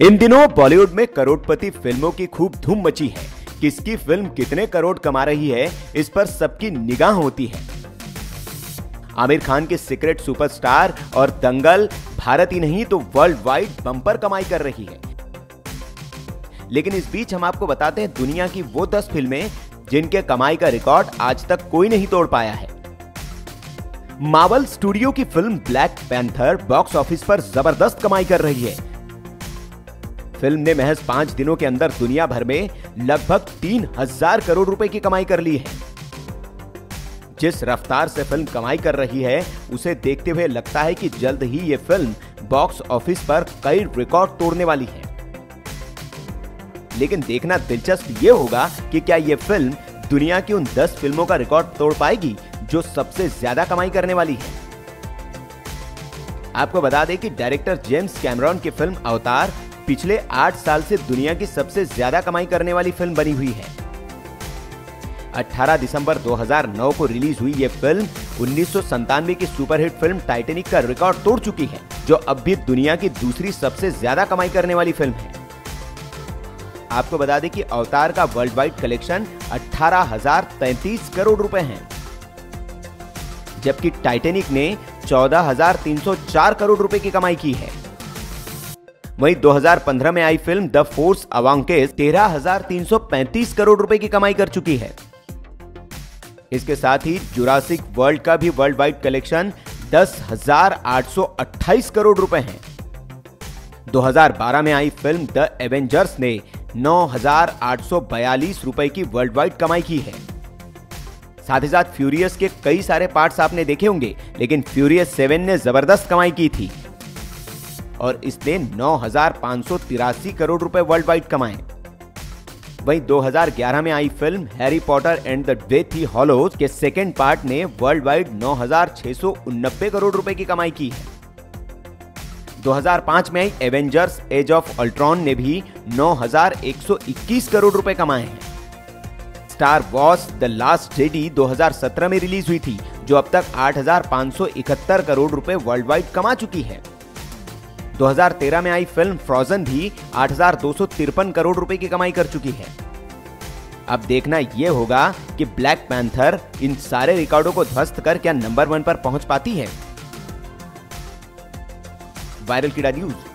इन दिनों बॉलीवुड में करोड़पति फ़िल्मों की खूब धूम मची है। किसकी फ़िल्म कितने करोड़ कमा रही है, इस पर सबकी निगाह होती है। आमिर खान के सीक्रेट सुपरस्टार और दंगल, भारत ही नहीं तो वर्ल्ड वाइड बम्पर कमाई कर रही है। लेकिन इस बीच हम आपको बताते हैं दुनिया की वो दस फ़िल्में जिनके कमाई का रिकॉर्ड आज तक कोई नहीं तोड़ पाया है। मावल स्टूडियो की film Black Panther box office पर ज़बरदस्त कमाई कर रही है। फ़िल्म ने महज पाँच दिनों के अंदर दुनिया भर में लगभग तीन हज़ार करोड़ रुपए की कमाई कर ली है। जिस रफ्तार से फ़िल्म कमाई कर रही है, उसे देखते हुए लगता है कि जल्द ही ये फ़िल्म बॉक्स ऑफ़िस पर कई रिकॉर्ड तोड़ने वाली है। लेकिन देखना दिलचस्प ये होगा कि क्या ये फ़िल्म दुनिया की उन 10 फ़िल्मों का रिकॉर्ड तोड़ पाएगी जो सबसे ज़्यादा कमाई करने वाली है। आपको बता दें कि डायरेक्टर जेम्स कैमरॉन की फ़िल्म अवतार पिछले आठ साल से दुनिया की सबसे ज़्यादा कमाई करने वाली फ़िल्म बनी हुई है। 18 दिसंबर 2009 को रिलीज़ हुई ये फ़िल्म उन्नीस की सुपरहिट फ़िल्म टाइटेनिक का रिकॉर्ड तोड़ चुकी है जो अब भी दुनिया की दूसरी सबसे ज़्यादा कमाई करने वाली फ़िल्म है। आपको बता दें कि अवतार का वर्ल्ड वाइड कलेक्शन अठारह करोड़ रुपए है जबकि टाइटेनिक ने 14,304 करोड़ रुपए की कमाई की है। वहीं 2015 में आई फ़िल्म द फोर्स अवांकेस 13,335 करोड़ रुपए की कमाई कर चुकी है। इसके साथ ही जुरासिक वर्ल्ड का भी वर्ल्ड वाइड कलेक्शन 10,828 करोड़ रुपए है। 2012 में आई फ़िल्म द एवेंजर्स ने 9,842 रुपए की वर्ल्ड वाइड कमाई की है। साथ ही साथ फ्यूरियस के कई सारे पार्ट्स आपने देखे होंगे लेकिन फ्यूरियस सेवन ने ज़बरदस्त कमाई की थी। और इसने नौ करोड़ रुपए वर्ल्ड वाइड कमाए। वहीं 2011 में आई film Harry Potter and the deathly hallows के सेकेंड पार्ट ने वर्ल्ड वाइड नौ करोड़ रुपए की कमाई की है। 2005 में आई एवेंजर्स एज ऑफ़ अल्ट्रॉन ने भी 9,121 करोड़ रुपए कमाए हैं। Star Wars the last Jedi 2017 में रिलीज़ हुई थी जो अब तक 8,571 करोड़ रुपए वर्ल्ड वाइड कमा चुकी है। 2013 में आई फ़िल्म फ्रोजन भी आठ हज़ार दो सौ तिरपन करोड़ रुपए की कमाई कर चुकी है। अब देखना यह होगा कि ब्लैक पैंथर इन सारे रिकॉर्डों को ध्वस्त कर क्या नंबर वन पर पहुँच पाती है। वायरल कीड़ा न्यूज़।